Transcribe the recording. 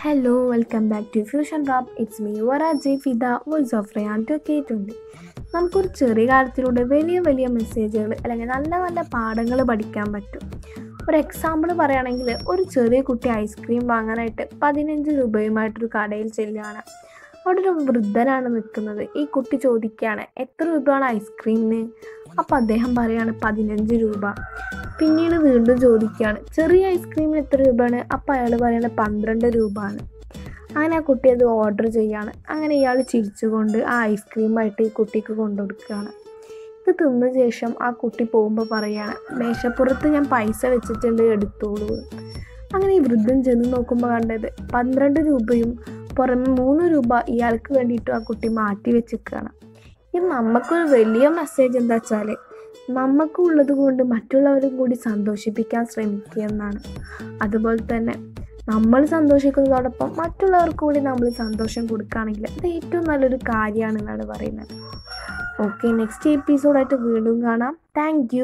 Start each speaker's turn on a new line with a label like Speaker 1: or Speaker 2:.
Speaker 1: Hello welcome back to fusion rap it's me വറാജി Fida voice of Rayan ടു കേട്ടുണ്ട് നമുക്കൊരു ചെറിയ കാര്യത്തിലൂടെ വലിയ വലിയ മെസ്സേജുകൾ അല്ലെങ്കിൽ നല്ല നല്ല പാഠങ്ങൾ പഠിക്കാൻ പറ്റും. ഒരു എക്സാമ്പിൾ പറയുകയാണെങ്കിൽ ഒരു ചെറിയ കുട്ടി ഐസ്ക്രീം വാങ്ങാനായിട്ട് പതിനഞ്ച് രൂപയുമായിട്ടൊരു കടയിൽ ചെല്ലുകയാണ്. അവിടെ ഒരു വൃദ്ധനാണ് നിൽക്കുന്നത്. ഈ കുട്ടി ചോദിക്കുകയാണ് എത്ര രൂപയാണ് ഐസ്ക്രീമിന് അപ്പോൾ അദ്ദേഹം പറയുകയാണ് പതിനഞ്ച് രൂപ. പിന്നീട് വീണ്ടും ചോദിക്കുകയാണ് ചെറിയ ഐസ്ക്രീമിന് എത്ര രൂപയാണ്? അപ്പം അയാൾ പറയുന്നത് പന്ത്രണ്ട് രൂപ ആണ് അങ്ങനെ ആ കുട്ടി അത് ഓർഡർ ചെയ്യാണ്. അങ്ങനെ ഇയാൾ ചിരിച്ചുകൊണ്ട് ആ ഐസ്ക്രീമായിട്ട് ഈ കുട്ടിക്ക് കൊണ്ടുകൊടുക്കുകയാണ്. ഇത് തിന്ന ശേഷം ആ കുട്ടി പോകുമ്പോൾ പറയാണ് മേശപ്പുറത്ത് ഞാൻ പൈസ വെച്ചിട്ടുണ്ട് എടുത്തോളൂ. അങ്ങനെ ഈ വൃദ്ധൻ ചെന്ന് നോക്കുമ്പോൾ കണ്ടത് പന്ത്രണ്ട് രൂപയും പുറമെ മൂന്ന് രൂപ ഇയാൾക്ക് വേണ്ടിയിട്ടും ആ കുട്ടി മാറ്റി വെച്ചിരിക്കുകയാണ്. ഇത് നമുക്കൊരു വലിയ മെസ്സേജ് എന്താ വെച്ചാൽ നമുക്കുള്ളത് കൊണ്ട് മറ്റുള്ളവരും കൂടി സന്തോഷിപ്പിക്കാൻ ശ്രമിക്കുക എന്നാണ് അതുപോലെ തന്നെ നമ്മൾ സന്തോഷിക്കുന്നതോടൊപ്പം മറ്റുള്ളവർക്ക് കൂടി നമ്മൾ സന്തോഷം കൊടുക്കുകയാണെങ്കിൽ അത് ഏറ്റവും നല്ലൊരു കാര്യമാണ് എന്നാണ് പറയുന്നത്. ഓക്കെ നെക്സ്റ്റ് എപ്പിസോഡായിട്ട് വീണ്ടും കാണാം. താങ്ക്